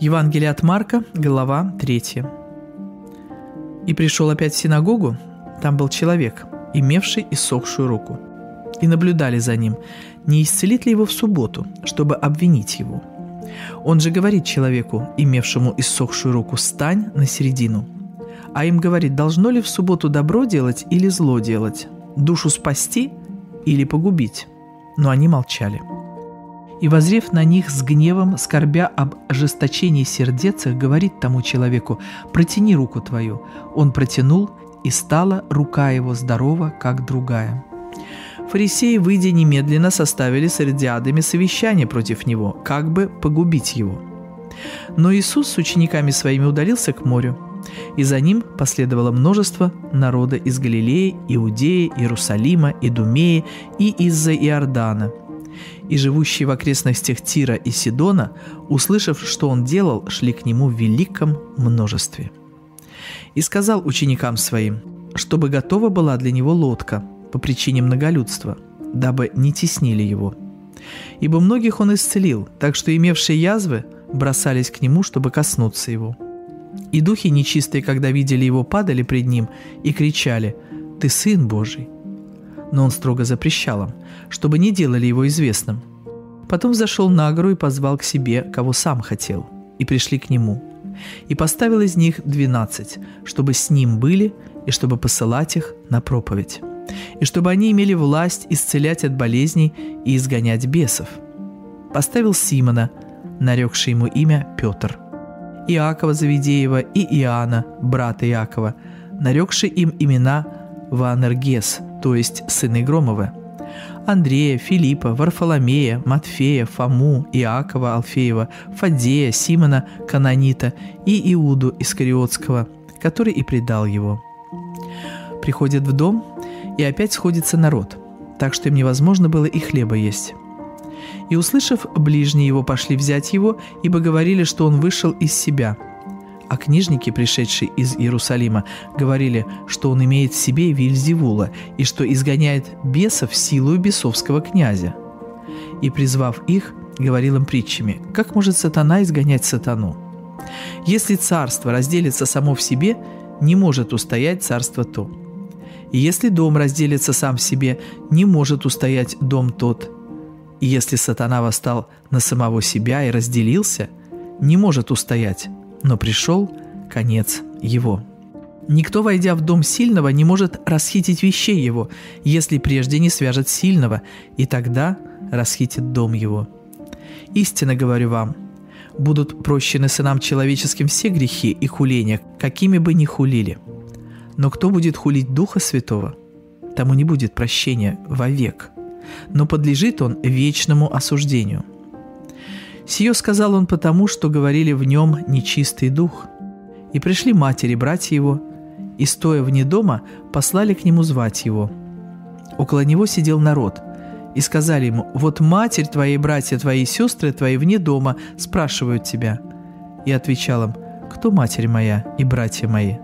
Евангелие от Марка, глава 3. «И пришел опять в синагогу, там был человек, имевший иссохшую руку. И наблюдали за ним, не исцелит ли его в субботу, чтобы обвинить его. Он же говорит человеку, имевшему иссохшую руку, «Стань на середину». А им говорит, должно ли в субботу добро делать или зло делать, душу спасти или погубить. Но они молчали и, возрев на них с гневом, скорбя об ожесточении сердец говорит тому человеку, «Протяни руку твою». Он протянул, и стала рука его здорова, как другая. Фарисеи, выйдя немедленно, составили с иродиадами совещание против него, как бы погубить его. Но Иисус с учениками своими удалился к морю, и за ним последовало множество народа из Галилеи, Иудеи, Иерусалима, Идумеи и из-за Иордана – и живущие в окрестностях Тира и Сидона, услышав, что он делал, шли к нему в великом множестве. И сказал ученикам своим, чтобы готова была для него лодка по причине многолюдства, дабы не теснили его. Ибо многих он исцелил, так что имевшие язвы бросались к нему, чтобы коснуться его. И духи нечистые, когда видели его, падали пред ним и кричали «Ты Сын Божий!» Но он строго запрещал им, чтобы не делали его известным. Потом зашел на гору и позвал к себе, кого сам хотел, и пришли к нему. И поставил из них двенадцать, чтобы с ним были, и чтобы посылать их на проповедь, и чтобы они имели власть исцелять от болезней и изгонять бесов. Поставил Симона, нарекший ему имя Петр, Иакова Завидеева и Иоанна, брата Иакова, нарекший им имена Ваанергес, то есть сыны Громовы, Андрея, Филиппа, Варфоломея, Матфея, Фому, Иакова, Алфеева, Фадея, Симона, Канонита и Иуду Искариотского, который и предал его. Приходят в дом, и опять сходится народ, так что им невозможно было и хлеба есть. И, услышав, ближние его пошли взять его, ибо говорили, что он вышел из себя – а книжники, пришедшие из Иерусалима, говорили, что он имеет в себе Вильзевула и что изгоняет бесов силою бесовского князя. И, призвав их, говорил им притчами, как может сатана изгонять сатану? Если царство разделится само в себе, не может устоять царство то. И если дом разделится сам в себе, не может устоять дом тот. И если сатана восстал на самого себя и разделился, не может устоять но пришел конец его. Никто, войдя в дом сильного, не может расхитить вещей его, если прежде не свяжет сильного, и тогда расхитит дом его. Истинно говорю вам, будут прощены сынам человеческим все грехи и хуления, какими бы ни хулили. Но кто будет хулить Духа Святого, тому не будет прощения вовек, но подлежит он вечному осуждению – Сие сказал он потому, что говорили в нем нечистый дух. И пришли матери, братья его, и, стоя вне дома, послали к нему звать его. Около него сидел народ, и сказали ему, «Вот матерь твои, братья твои сестры твои вне дома спрашивают тебя». И отвечал им, «Кто матерь моя и братья мои?»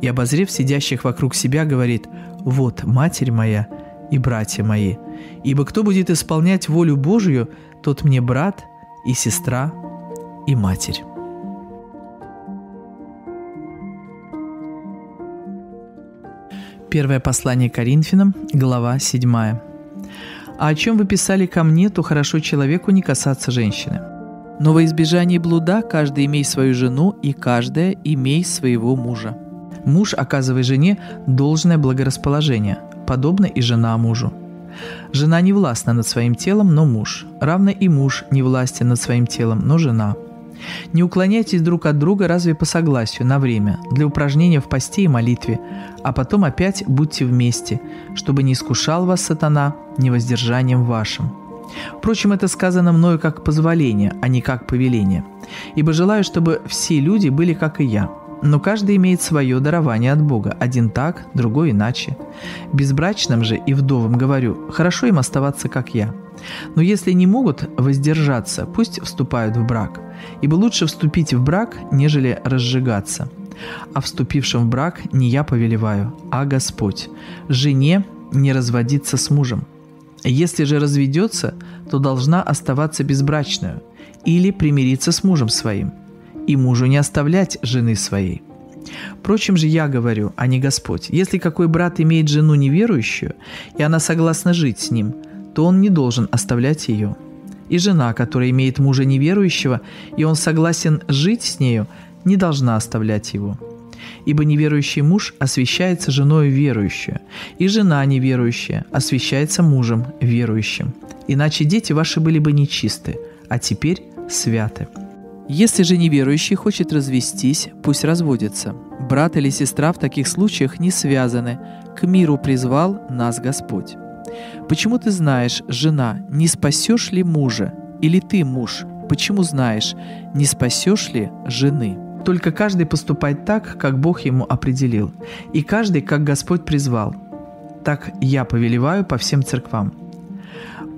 И, обозрев сидящих вокруг себя, говорит, «Вот матерь моя и братья мои. Ибо кто будет исполнять волю Божию, тот мне брат и сестра, и матерь. Первое послание Коринфянам, глава 7. «А о чем вы писали ко мне, то хорошо человеку не касаться женщины. Но во избежание блуда каждый имей свою жену, и каждая имей своего мужа. Муж, оказывая жене должное благорасположение, подобно и жена мужу. Жена не властна над своим телом, но муж. Равно и муж не властен над своим телом, но жена. Не уклоняйтесь друг от друга разве по согласию, на время, для упражнения в посте и молитве, а потом опять будьте вместе, чтобы не искушал вас сатана невоздержанием вашим. Впрочем, это сказано мною как позволение, а не как повеление. Ибо желаю, чтобы все люди были как и я – но каждый имеет свое дарование от Бога, один так, другой иначе. Безбрачным же и вдовам говорю, хорошо им оставаться, как я. Но если не могут воздержаться, пусть вступают в брак, ибо лучше вступить в брак, нежели разжигаться. А вступившим в брак не я повелеваю, а Господь. Жене не разводиться с мужем. Если же разведется, то должна оставаться безбрачную или примириться с мужем своим – и мужу не оставлять жены своей. Впрочем же я говорю, а не Господь. Если какой брат имеет жену неверующую, и она согласна жить с ним, то он не должен оставлять ее. И жена, которая имеет мужа неверующего, и он согласен жить с нею, не должна оставлять его. Ибо неверующий муж освящается женой верующую, и жена неверующая освящается мужем верующим. Иначе дети ваши были бы нечисты, а теперь святы. Если же неверующий хочет развестись, пусть разводится. Брат или сестра в таких случаях не связаны. К миру призвал нас Господь. Почему ты знаешь, жена, не спасешь ли мужа? Или ты, муж, почему знаешь, не спасешь ли жены? Только каждый поступает так, как Бог ему определил, и каждый, как Господь призвал. Так я повелеваю по всем церквам.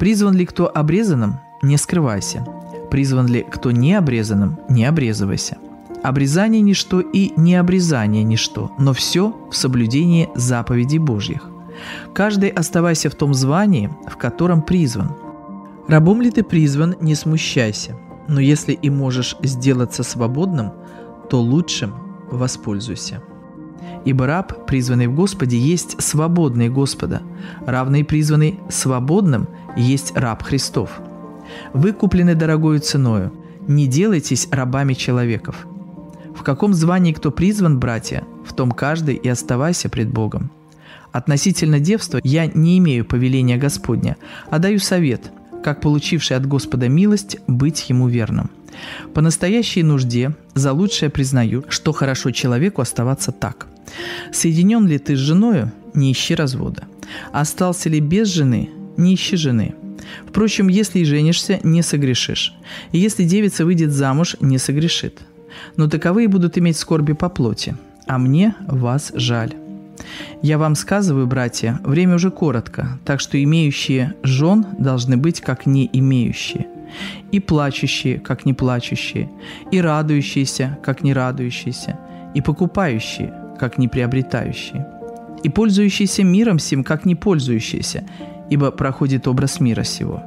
Призван ли кто обрезанным, не скрывайся. Призван ли кто не обрезанным, не обрезывайся. Обрезание – ничто и необрезание – ничто, но все в соблюдении заповедей Божьих. Каждый оставайся в том звании, в котором призван. Рабом ли ты призван, не смущайся, но если и можешь сделаться свободным, то лучшим воспользуйся. Ибо раб, призванный в Господе, есть свободный Господа, равный призванный свободным есть раб Христов – вы куплены дорогою ценою. Не делайтесь рабами человеков. В каком звании кто призван, братья, в том каждый и оставайся пред Богом. Относительно девства я не имею повеления Господня, а даю совет, как получивший от Господа милость, быть ему верным. По настоящей нужде за лучшее признаю, что хорошо человеку оставаться так. Соединен ли ты с женою, не ищи развода. Остался ли без жены, не ищи жены. Впрочем, если и женишься, не согрешишь. И если девица выйдет замуж, не согрешит. Но таковые будут иметь скорби по плоти, а мне вас жаль. Я вам сказываю, братья, время уже коротко, так что имеющие жен должны быть как не имеющие, и плачущие, как не плачущие, и радующиеся, как не радующиеся, и покупающие, как не приобретающие, и пользующиеся миром сим, как не пользующиеся, ибо проходит образ мира сего.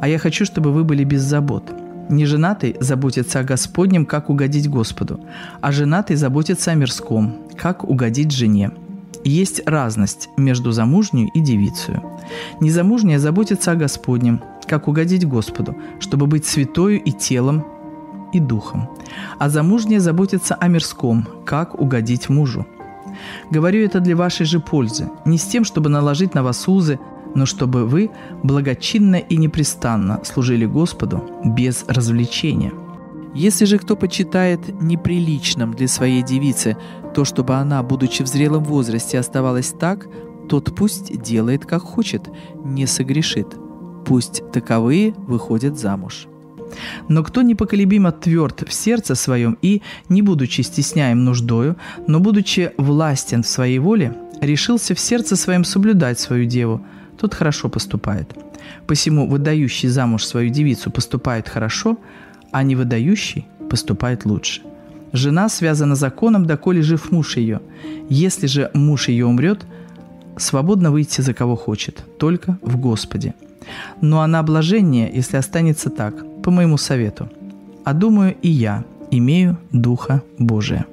А я хочу, чтобы вы были без забот. Не женатый заботится о Господнем, как угодить Господу, а женатый заботится о мирском, как угодить жене. Есть разность между замужней и девицей. Незамужняя заботится о Господнем, как угодить Господу, чтобы быть святою и телом, и духом. А замужняя заботится о мирском, как угодить мужу. Говорю это для вашей же пользы, не с тем, чтобы наложить на вас узы, но чтобы вы благочинно и непрестанно служили Господу без развлечения. Если же кто почитает неприличным для своей девицы то, чтобы она, будучи в зрелом возрасте, оставалась так, тот пусть делает, как хочет, не согрешит. Пусть таковые выходят замуж. Но кто непоколебимо тверд в сердце своем и, не будучи стесняем нуждою, но будучи властен в своей воле, решился в сердце своем соблюдать свою деву, тот хорошо поступает. Посему выдающий замуж свою девицу поступает хорошо, а не выдающий поступает лучше. Жена связана законом, доколе жив муж ее. Если же муж ее умрет, свободно выйти за кого хочет, только в Господе. Но она блаженнее, если останется так, по моему совету. А думаю и я имею Духа Божия.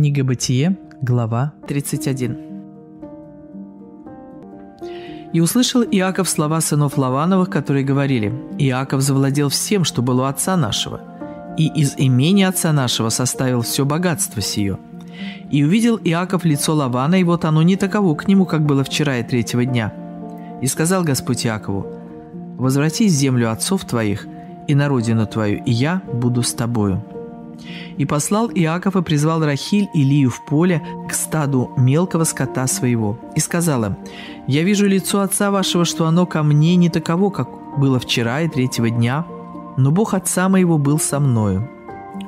Книга Бытие, глава 31. «И услышал Иаков слова сынов Лавановых, которые говорили, «Иаков завладел всем, что было у отца нашего, и из имени отца нашего составил все богатство сие. И увидел Иаков лицо Лавана, и вот оно не таково к нему, как было вчера и третьего дня. И сказал Господь Иакову, «Возвратись в землю отцов твоих и на родину твою, и я буду с тобою». И послал Иаков и призвал Рахиль и Лию в поле к стаду мелкого скота своего. И сказал им, «Я вижу лицо отца вашего, что оно ко мне не таково, как было вчера и третьего дня, но Бог отца моего был со мною.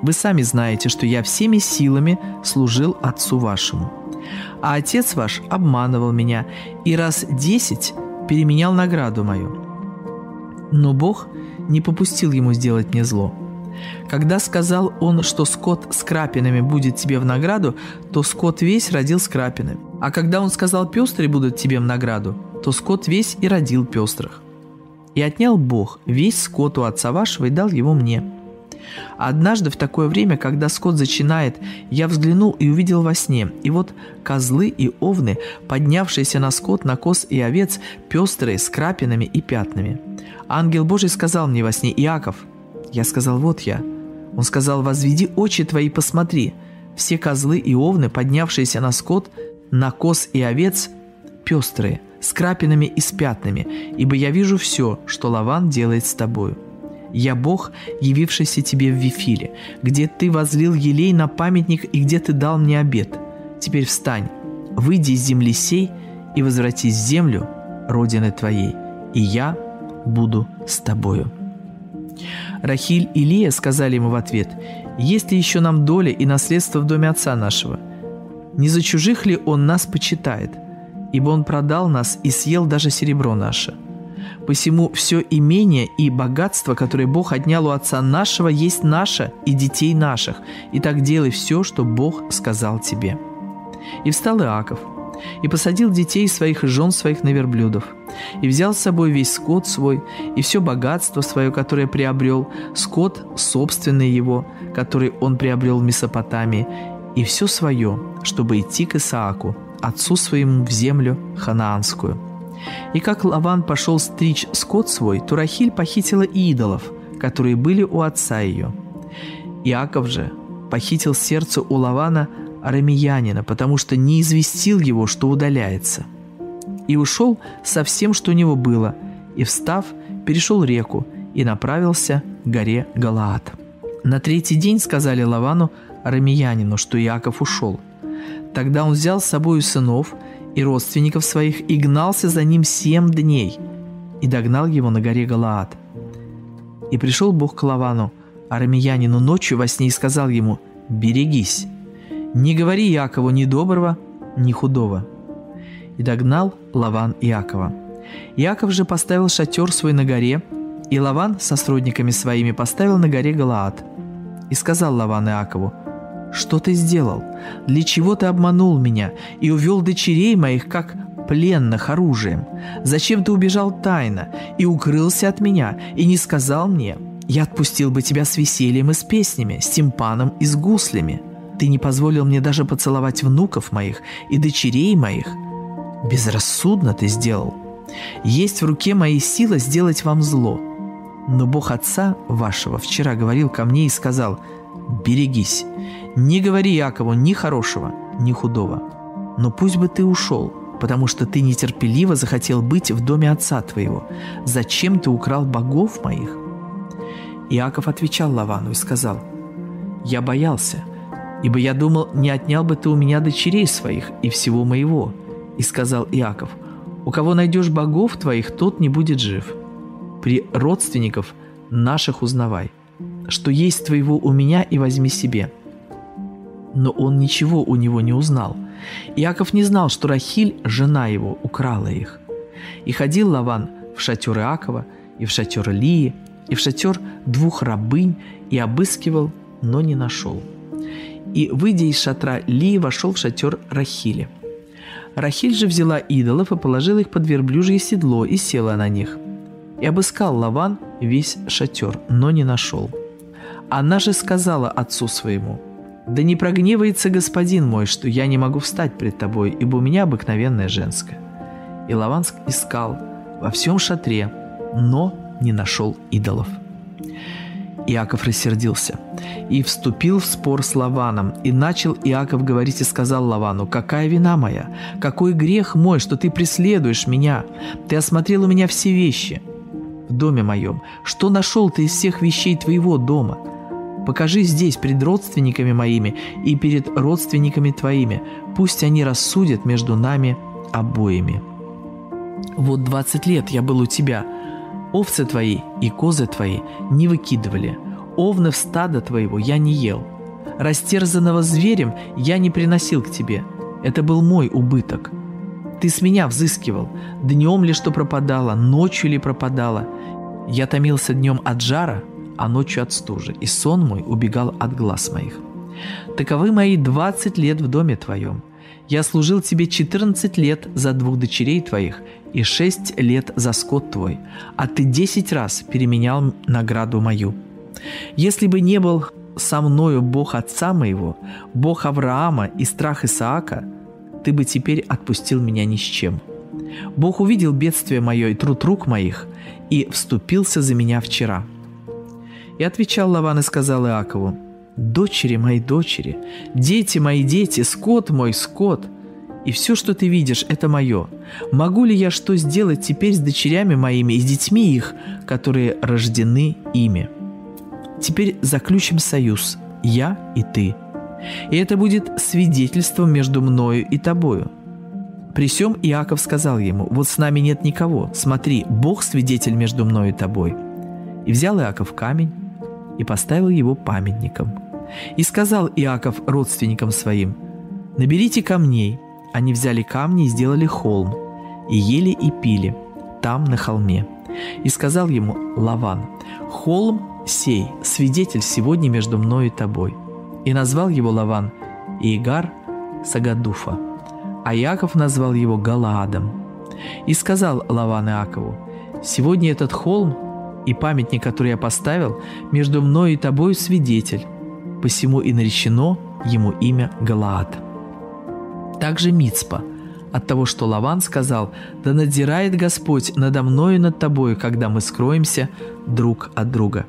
Вы сами знаете, что я всеми силами служил отцу вашему. А отец ваш обманывал меня и раз десять переменял награду мою. Но Бог не попустил ему сделать мне зло. Когда сказал он, что скот с крапинами будет тебе в награду, то скот весь родил с крапинами. А когда он сказал, пестрые будут тебе в награду, то скот весь и родил пестрых. И отнял Бог весь скот у отца вашего и дал его мне. Однажды в такое время, когда скот зачинает, я взглянул и увидел во сне, и вот козлы и овны, поднявшиеся на скот, на коз и овец, пестрые, с крапинами и пятнами. Ангел Божий сказал мне во сне, Иаков. Я сказал, вот я. Он сказал, возведи очи твои, посмотри. Все козлы и овны, поднявшиеся на скот, на коз и овец, пестрые, с крапинами и с пятнами, ибо я вижу все, что Лаван делает с тобою. Я Бог, явившийся тебе в Вифиле, где ты возлил елей на памятник и где ты дал мне обед. Теперь встань, выйди из земли сей и возвратись в землю родины твоей, и я буду с тобою». Рахиль и Лия сказали ему в ответ, «Есть ли еще нам доля и наследство в доме отца нашего? Не за чужих ли он нас почитает? Ибо он продал нас и съел даже серебро наше». Посему все имение и богатство, которое Бог отнял у отца нашего, есть наше и детей наших. И так делай все, что Бог сказал тебе». И встал Иаков, и посадил детей своих и жен своих на верблюдов, и взял с собой весь скот свой, и все богатство свое, которое приобрел, скот собственный его, который он приобрел в Месопотамии, и все свое, чтобы идти к Исааку, отцу своему в землю ханаанскую – и как Лаван пошел стричь скот свой, то Рахиль похитила идолов, которые были у отца ее. Иаков же похитил сердце у Лавана арамеянина, потому что не известил его, что удаляется. И ушел со всем, что у него было, и, встав, перешел реку и направился к горе Галаат. На третий день сказали Лавану арамеянину, что Иаков ушел. Тогда он взял с собой сынов – и родственников своих и гнался за ним семь дней, и догнал его на горе Галаад. И пришел Бог к Лавану, арамеянину, ночью во сне и сказал ему, «Берегись, не говори Якову ни доброго, ни худого». И догнал Лаван Иакова. Иаков же поставил шатер свой на горе, и Лаван со сродниками своими поставил на горе Галаад. И сказал Лаван Иакову, что ты сделал? Для чего ты обманул меня и увел дочерей моих, как пленных оружием? Зачем ты убежал тайно и укрылся от меня, и не сказал мне? Я отпустил бы тебя с весельем и с песнями, с тимпаном и с гуслями. Ты не позволил мне даже поцеловать внуков моих и дочерей моих. Безрассудно ты сделал. Есть в руке моей сила сделать вам зло. Но Бог Отца вашего вчера говорил ко мне и сказал, «Берегись, не говори Якову ни хорошего, ни худого. Но пусть бы ты ушел, потому что ты нетерпеливо захотел быть в доме отца твоего. Зачем ты украл богов моих?» Иаков отвечал Лавану и сказал, «Я боялся, ибо я думал, не отнял бы ты у меня дочерей своих и всего моего». И сказал Иаков, «У кого найдешь богов твоих, тот не будет жив. При родственников наших узнавай, что есть твоего у меня и возьми себе» но он ничего у него не узнал. Иаков не знал, что Рахиль, жена его, украла их. И ходил Лаван в шатер Иакова, и в шатер Лии, и в шатер двух рабынь, и обыскивал, но не нашел. И, выйдя из шатра Лии, вошел в шатер Рахили. Рахиль же взяла идолов и положила их под верблюжье седло и села на них. И обыскал Лаван весь шатер, но не нашел. Она же сказала отцу своему – да не прогневается господин мой, что я не могу встать пред тобой, ибо у меня обыкновенная женская. И Лаван искал во всем шатре, но не нашел идолов. Иаков рассердился и вступил в спор с Лаваном. И начал Иаков говорить и сказал Лавану, «Какая вина моя? Какой грех мой, что ты преследуешь меня? Ты осмотрел у меня все вещи в доме моем. Что нашел ты из всех вещей твоего дома?» Покажи здесь пред родственниками моими и перед родственниками твоими. Пусть они рассудят между нами обоими. Вот двадцать лет я был у тебя. Овцы твои и козы твои не выкидывали. Овнов стада твоего я не ел. Растерзанного зверем я не приносил к тебе. Это был мой убыток. Ты с меня взыскивал. Днем ли что пропадало, ночью ли пропадало. Я томился днем от жара, а ночью от стужи, и сон мой убегал от глаз моих. Таковы мои двадцать лет в доме твоем. Я служил тебе 14 лет за двух дочерей твоих и 6 лет за скот твой, а ты 10 раз переменял награду мою. Если бы не был со мною Бог отца моего, Бог Авраама и страх Исаака, ты бы теперь отпустил меня ни с чем. Бог увидел бедствие мое и труд рук моих, и вступился за меня вчера». И отвечал Лаван и сказал Иакову, «Дочери мои дочери, дети мои дети, скот мой скот, и все, что ты видишь, это мое. Могу ли я что сделать теперь с дочерями моими и с детьми их, которые рождены ими? Теперь заключим союз, я и ты, и это будет свидетельством между мною и тобою». При всем Иаков сказал ему, «Вот с нами нет никого, смотри, Бог свидетель между мною и тобой». И взял Иаков камень и поставил его памятником. И сказал Иаков родственникам своим, «Наберите камней». Они взяли камни и сделали холм, и ели и пили там, на холме. И сказал ему Лаван, «Холм сей, свидетель сегодня между мною и тобой». И назвал его Лаван Иегар Сагадуфа а Яков назвал его Галаадом. И сказал Лаван Иакову, «Сегодня этот холм и памятник, который я поставил, между мной и тобою свидетель, посему и наречено ему имя Галаад». Также Мицпа, от того, что Лаван сказал, «Да надзирает Господь надо мною и над тобою, когда мы скроемся друг от друга».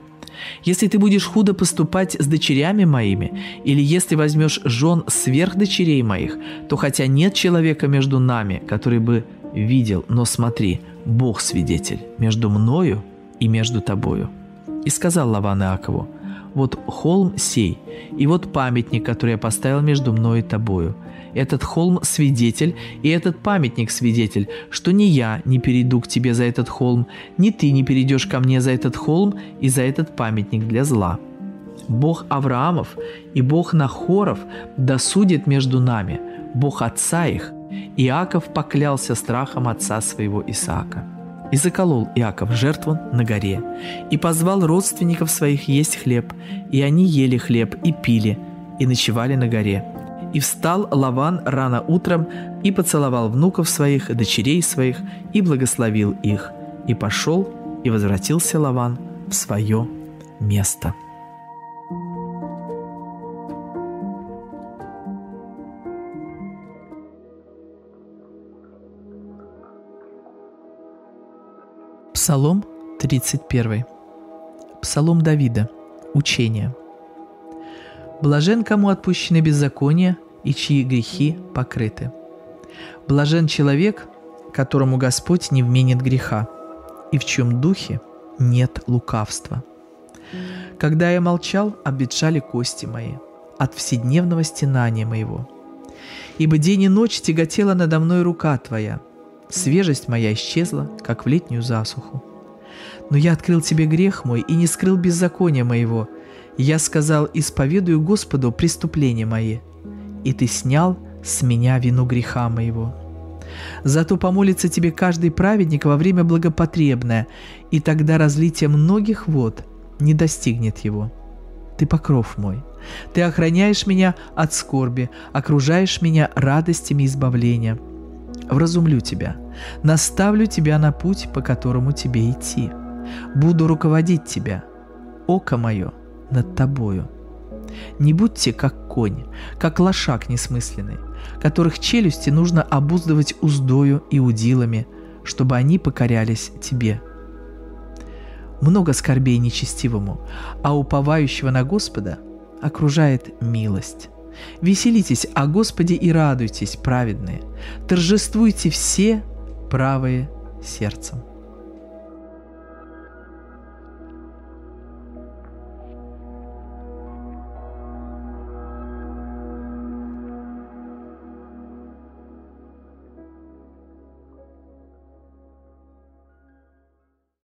Если ты будешь худо поступать с дочерями моими, или если возьмешь жен сверх дочерей моих, то хотя нет человека между нами, который бы видел, но смотри, Бог свидетель между мною и между тобою». И сказал Лаван Иакову, «Вот холм сей, и вот памятник, который я поставил между мною и тобою. Этот холм – свидетель, и этот памятник – свидетель, что ни я не перейду к тебе за этот холм, ни ты не перейдешь ко мне за этот холм и за этот памятник для зла. Бог Авраамов и Бог Нахоров досудит между нами, Бог отца их. Иаков поклялся страхом отца своего Исаака. И заколол Иаков жертву на горе, и позвал родственников своих есть хлеб, и они ели хлеб и пили, и ночевали на горе. И встал Лаван рано утром и поцеловал внуков своих, дочерей своих, и благословил их. И пошел, и возвратился Лаван в свое место. Псалом 31. Псалом Давида. Учение. Блажен, кому отпущены беззакония и чьи грехи покрыты. Блажен человек, которому Господь не вменит греха, и в чем духе нет лукавства. Когда я молчал, обветшали кости мои от вседневного стенания моего. Ибо день и ночь тяготела надо мной рука Твоя, свежесть моя исчезла, как в летнюю засуху. Но я открыл Тебе грех мой и не скрыл беззакония моего – я сказал, исповедую Господу преступления мои, и Ты снял с меня вину греха моего. Зато помолится тебе каждый праведник во время благопотребное, и тогда разлитие многих вод не достигнет его. Ты покров мой. Ты охраняешь меня от скорби, окружаешь меня радостями избавления. Вразумлю тебя, наставлю тебя на путь, по которому тебе идти. Буду руководить тебя. Око мое – над тобою. Не будьте как конь, как лошак несмысленный, которых челюсти нужно обуздывать уздою и удилами, чтобы они покорялись тебе. Много скорбей нечестивому, а уповающего на Господа окружает милость. Веселитесь о Господе и радуйтесь, праведные, торжествуйте все правые сердцем.